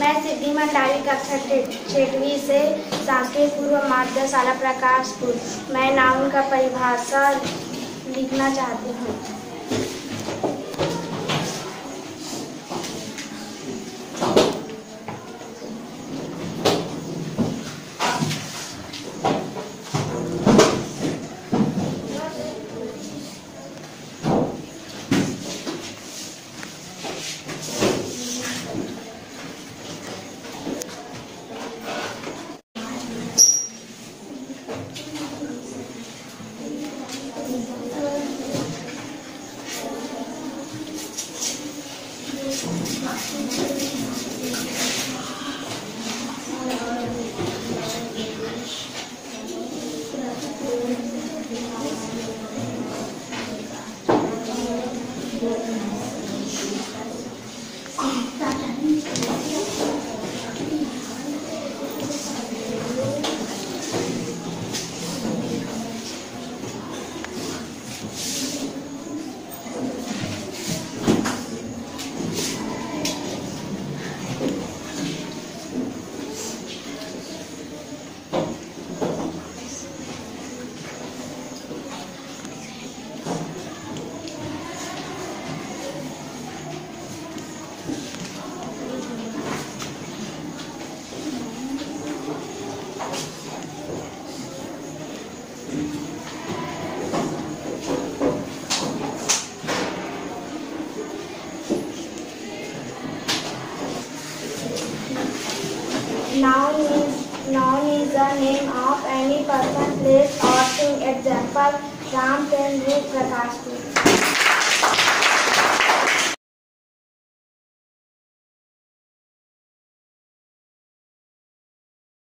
मैं सिद्धि मंडारी, कक्षा छठवीं से शासकीय पूर्व माध्यशाला प्रकाशपुर मैं नाउन का परिभाषा लिखना चाहती हूँ। ます。Noun is noun is the name of any person, place or thing. Example: Ram Pen Prakash